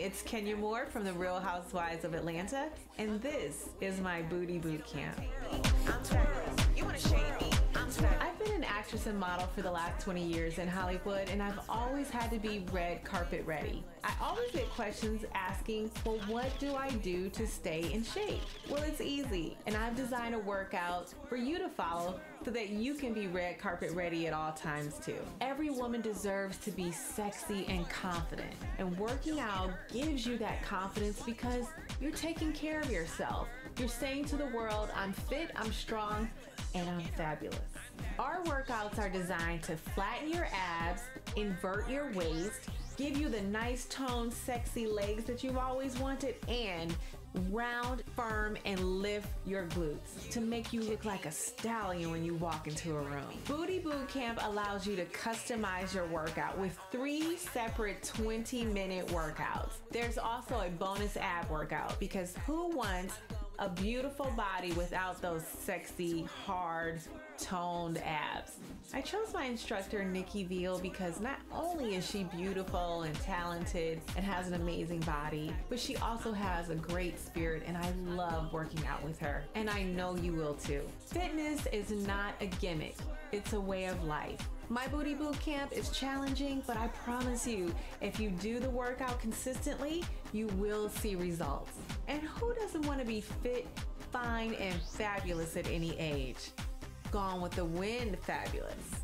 it's Kenya Moore from the Real Housewives of Atlanta, and this is my Booty Boot Camp. I've been an actress and model for the last 20 years in Hollywood, and I've always had to be red carpet ready. I always get questions asking, well, what do I do to stay in shape? Well, it's easy, I've designed a workout for you to follow so that you can be red carpet ready at all times too. Every woman deserves to be sexy and confident, and working out gives you that confidence because you're taking care of yourself. You're saying to the world, I'm fit, I'm strong, and I'm fabulous. Our workouts are designed to flatten your abs, invert your waist, give you the nice toned, sexy legs that you've always wanted, and round, firm, and lift your glutes to make you look like a stallion when you walk into a room. Booty Boot Camp allows you to customize your workout with three separate 20 minute workouts. There's also a bonus ab workout because who wants a beautiful body without those sexy, hard, toned abs. I chose my instructor, Nikki Veal, because not only is she beautiful and talented and has an amazing body, but she also has a great spirit, and I love working out with her. And I know you will too. Fitness is not a gimmick, it's a way of life. My booty boot camp is challenging, but I promise you, if you do the workout consistently, you will see results. And who doesn't want to be fit, fine, and fabulous at any age? Gone with the wind, fabulous.